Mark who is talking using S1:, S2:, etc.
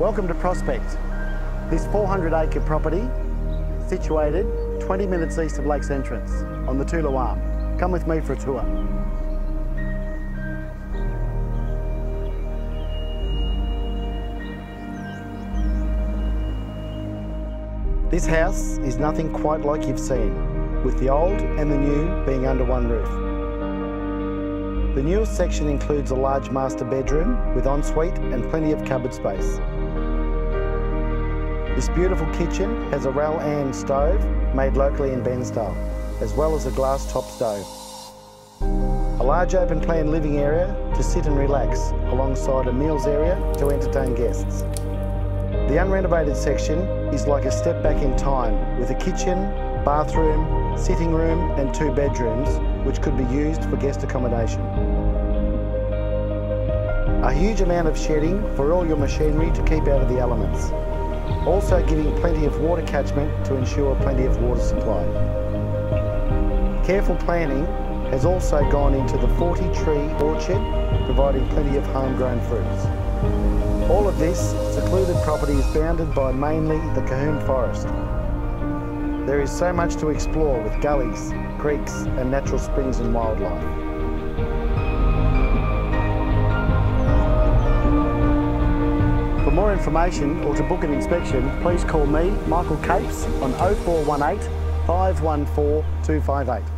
S1: Welcome to Prospect. This 400 acre property situated 20 minutes east of Lakes Entrance on the Toorloo Arm. Come with me for a tour. This house is nothing quite like you've seen, with the old and the new being under one roof. The newest section includes a large master bedroom with ensuite and plenty of cupboard space. This beautiful kitchen has a Ral-An stove made locally in Bairnsdale, as well as a glass top stove. A large open plan living area to sit and relax, alongside a meals area to entertain guests. The unrenovated section is like a step back in time with a kitchen, bathroom, sitting room and two bedrooms which could be used for guest accommodation. A huge amount of shedding for all your machinery to keep out of the elements. Also giving plenty of water catchment to ensure plenty of water supply. Careful planning has also gone into the 40 tree orchard, providing plenty of homegrown fruits. All of this secluded property is bounded by mainly the Colquhoun Forest. There is so much to explore with gullies, creeks and natural springs and wildlife. Information or to book an inspection, please call me, Michael Capes, on 0418 514 258.